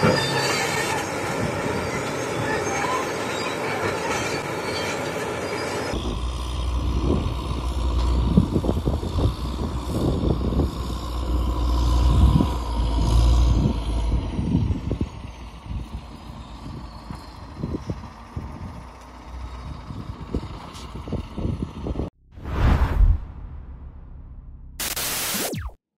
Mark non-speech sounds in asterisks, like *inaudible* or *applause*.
Yeah. *laughs*